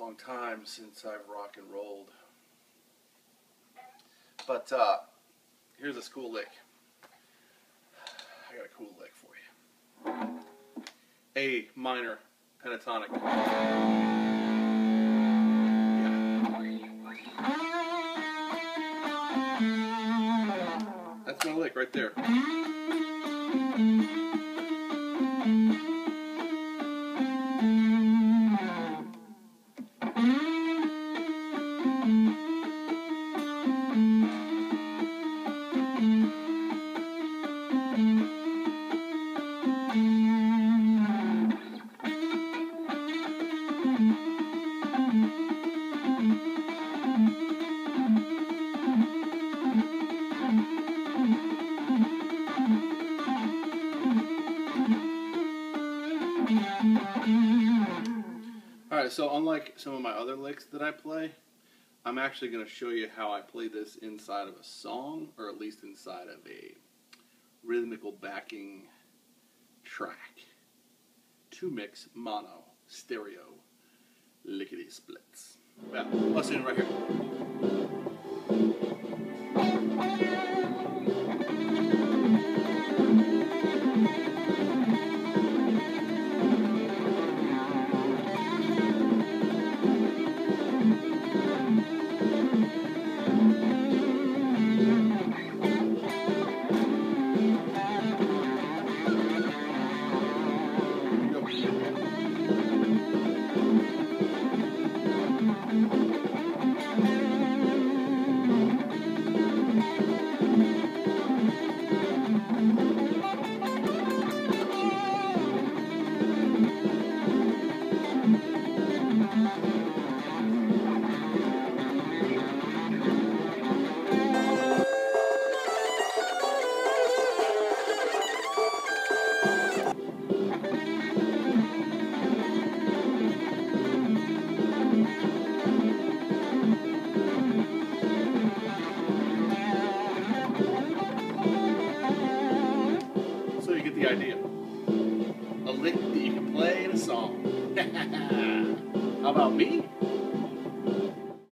long time since I've rock and rolled. But uh, here's a cool lick. I got a cool lick for you. A minor pentatonic. Yeah. That's my lick right there. Alright, so unlike some of my other licks that I play, I'm actually going to show you how I play this inside of a song, or at least inside of a rhythmical backing track. Two mix, mono, stereo, lickety splits. Yeah, let's it right here. Idea. A lick that you can play in a song. How about me?